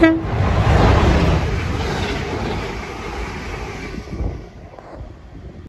Mm-hmm.